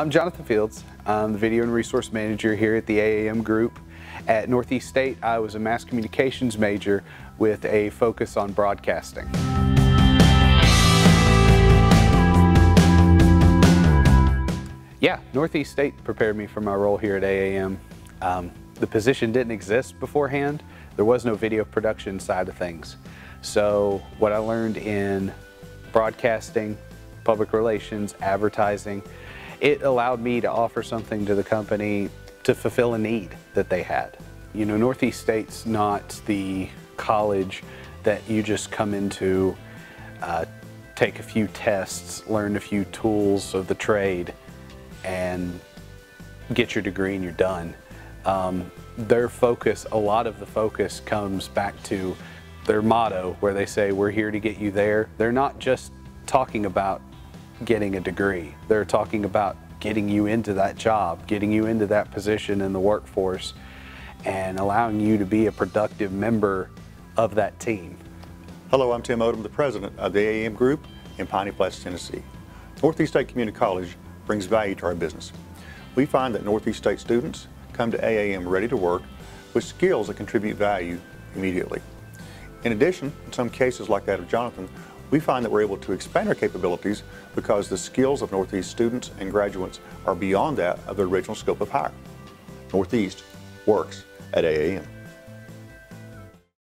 I'm Jonathan Fields. I'm the Video and Resource Manager here at the AAM Group. At Northeast State, I was a mass communications major with a focus on broadcasting. Yeah, Northeast State prepared me for my role here at AAM. Um, the position didn't exist beforehand. There was no video production side of things. So what I learned in broadcasting, public relations, advertising, it allowed me to offer something to the company to fulfill a need that they had. You know, Northeast State's not the college that you just come into, uh, take a few tests, learn a few tools of the trade, and get your degree and you're done. Um, their focus, a lot of the focus comes back to their motto where they say, we're here to get you there. They're not just talking about getting a degree. They're talking about getting you into that job, getting you into that position in the workforce, and allowing you to be a productive member of that team. Hello, I'm Tim Odom, the president of the AAM Group in Piney Flats, Tennessee. Northeast State Community College brings value to our business. We find that Northeast State students come to AAM ready to work with skills that contribute value immediately. In addition, in some cases like that of Jonathan, we find that we're able to expand our capabilities because the skills of Northeast students and graduates are beyond that of the original scope of hire. Northeast works at AAM.